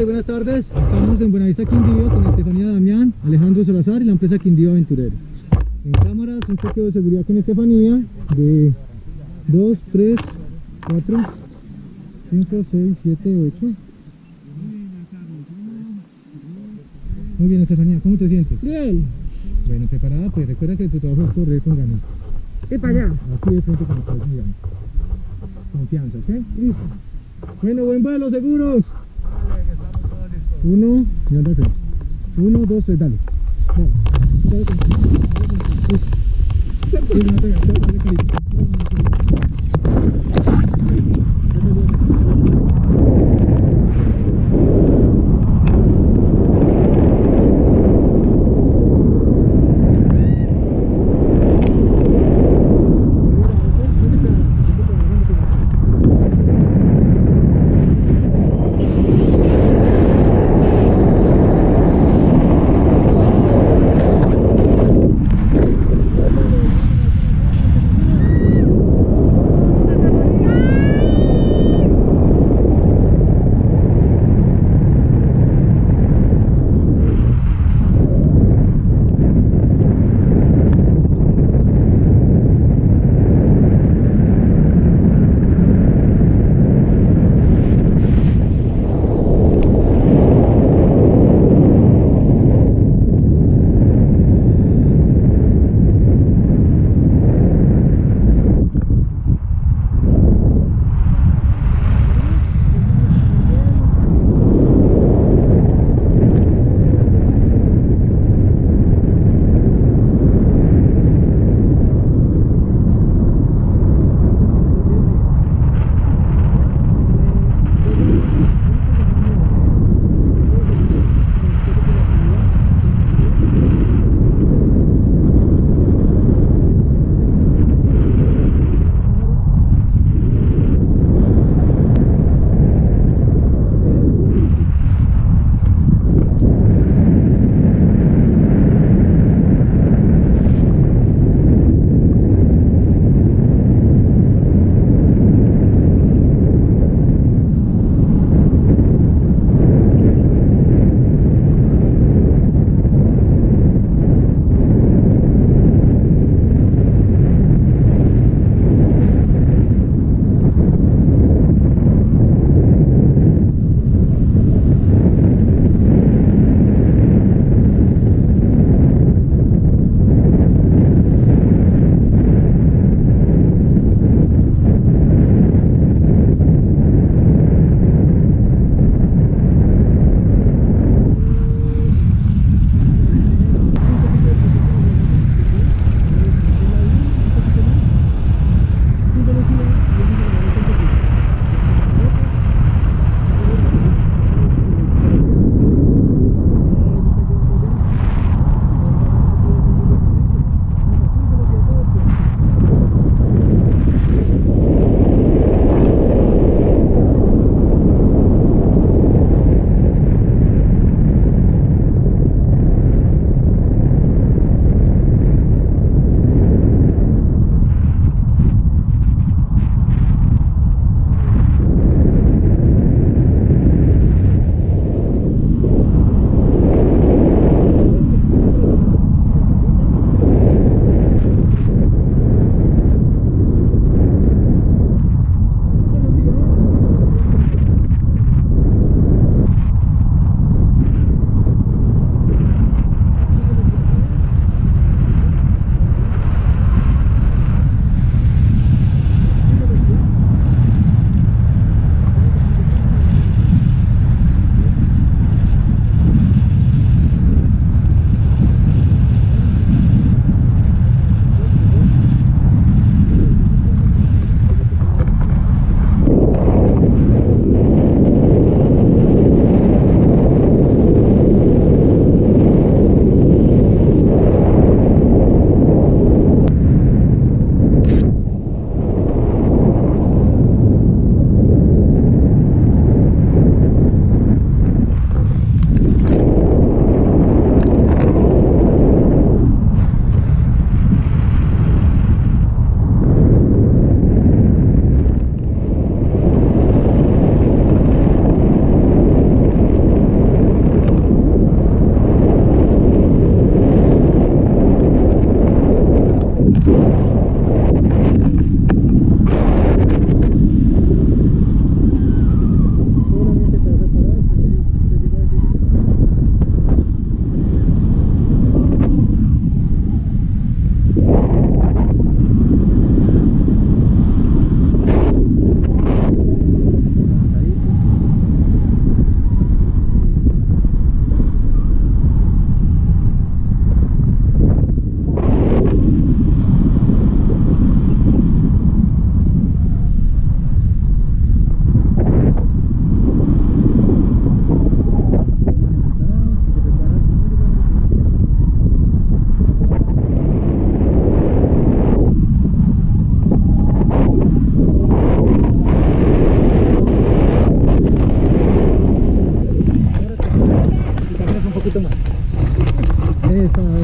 Hola, buenas tardes. Estamos en Buenavista Quindío con Estefanía Damián, Alejandro Salazar y la empresa Quindío Aventurero. En cámaras, un chequeo de seguridad con Estefanía de 2, 3, 4, 5, 6, 7, 8. Muy bien, Estefanía, ¿cómo te sientes? Bien. Bueno, preparada, pues recuerda que tu trabajo es correr con ganas. ¿Y para allá? Aquí de frente con los. Confianza, ¿ok? Listo. Bueno, buen vuelo, seguros. Uno, y. Uno, dos, tres, dale. Dale,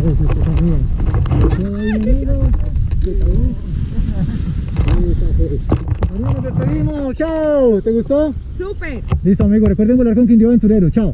Esa es Estefanía. Todo ahí, amigo. ¿Qué tal? Esa es. Estefanía, nos despedimos. Chao. ¿Te gustó? Súper. Listo, amigo. Recuerden volar con Quindío Aventurero. Chao.